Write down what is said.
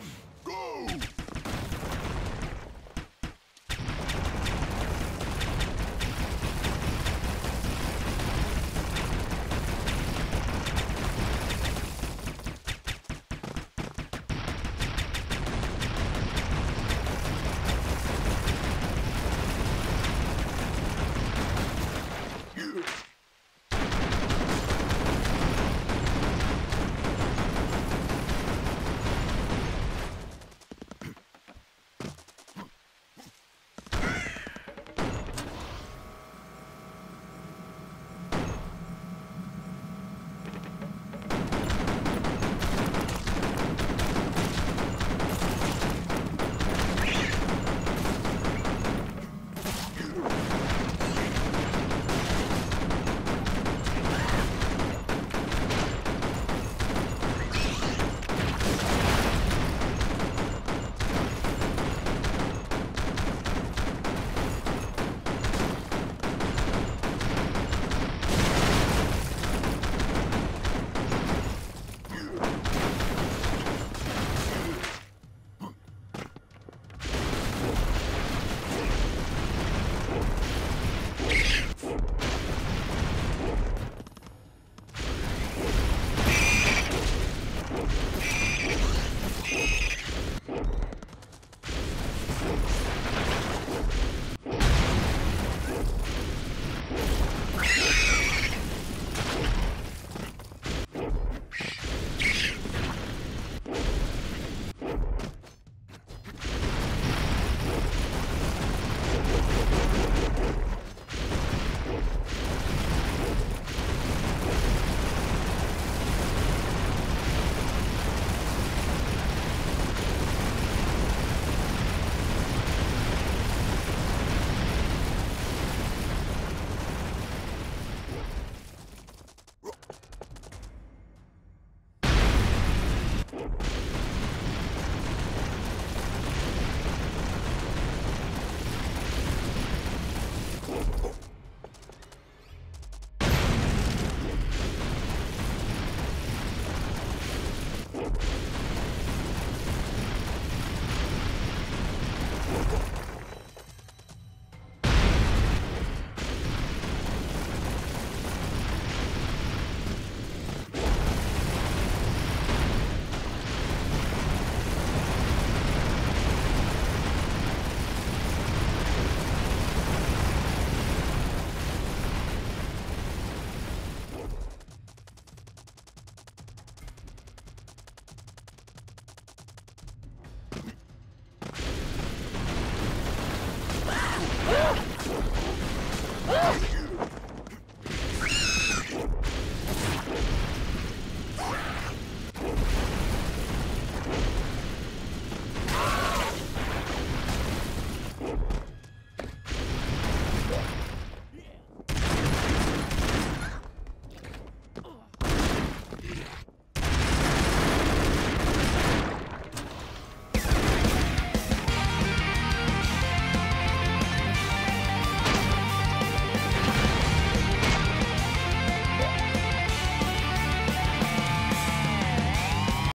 one, go!